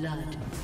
Blood.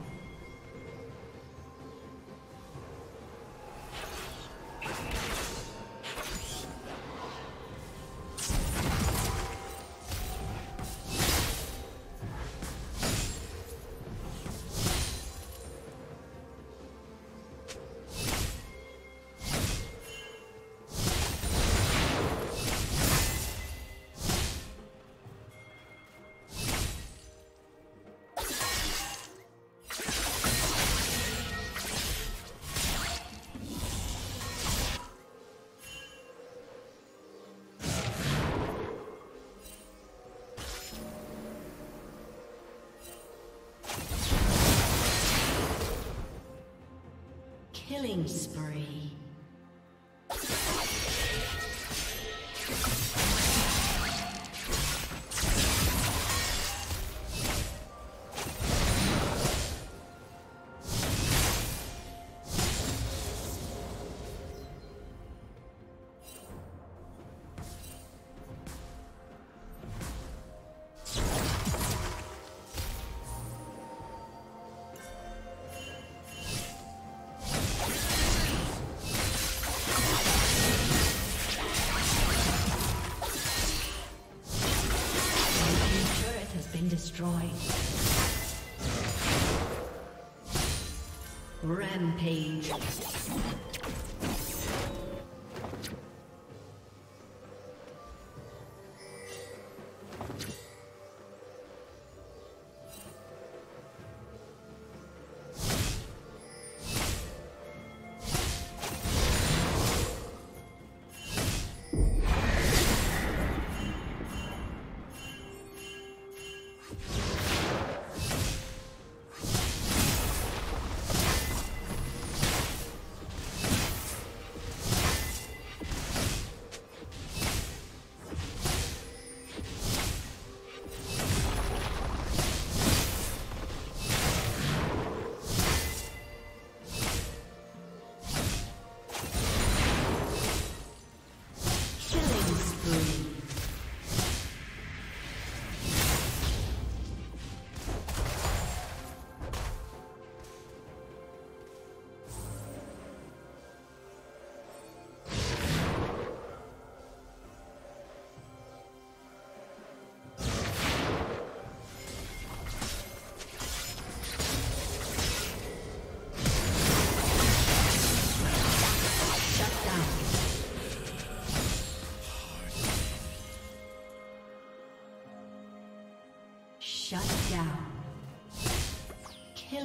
Killing spree. Rampage.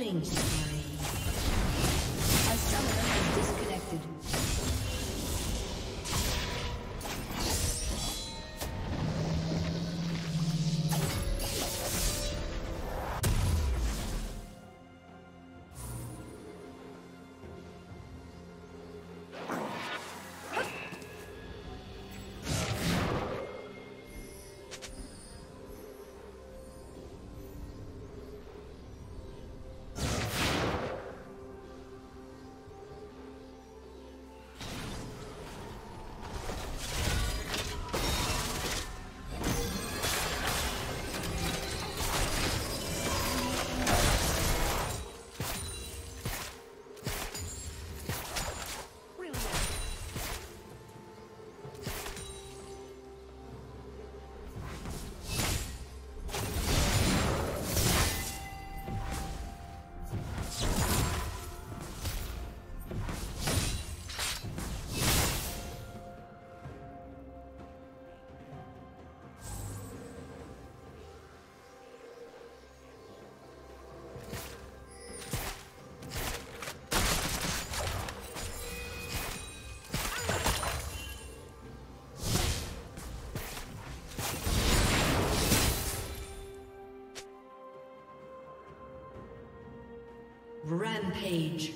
Killing Rampage.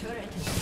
Turret. has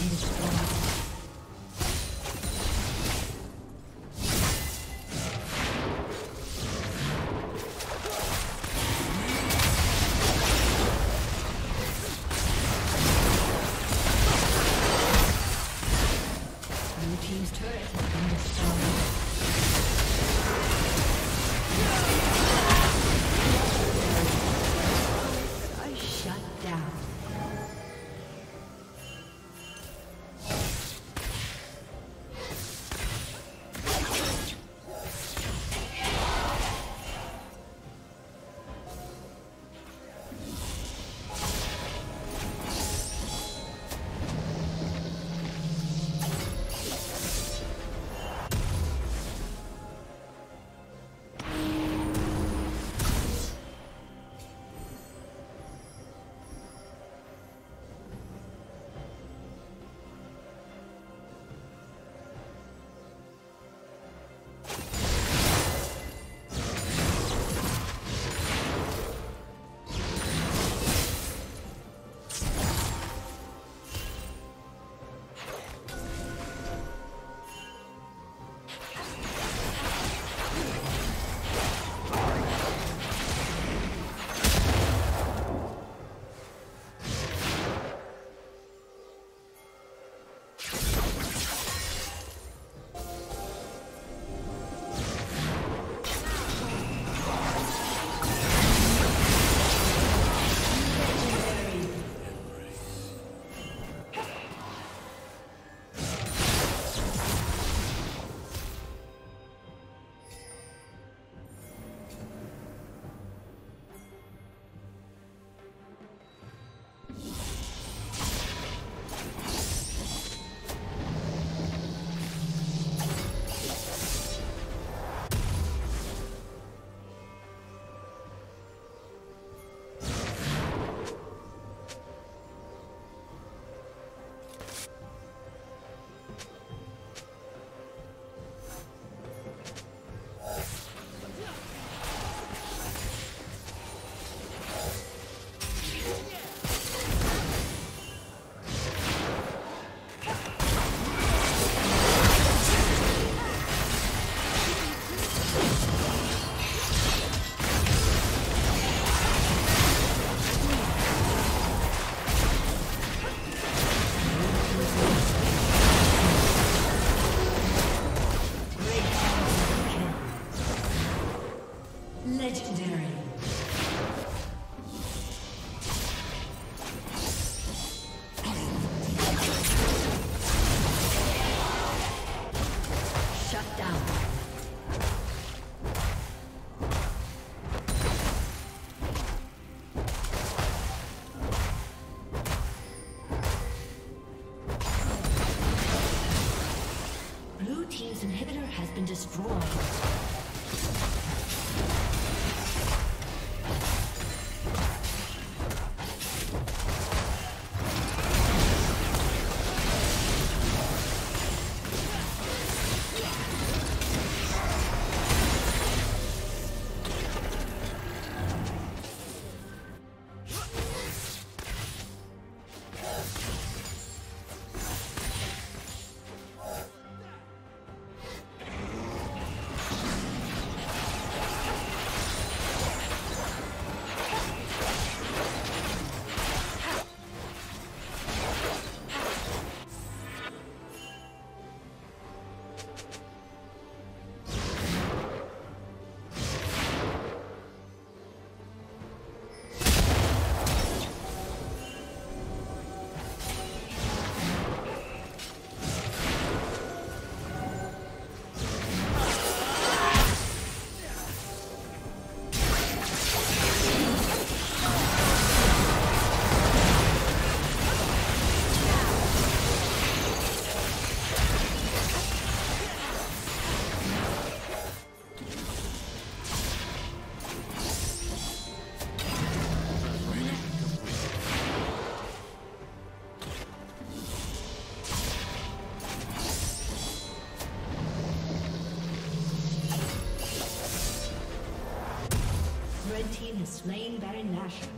slain Baron Nashor.